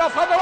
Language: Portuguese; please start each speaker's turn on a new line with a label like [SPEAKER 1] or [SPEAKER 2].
[SPEAKER 1] primeira falha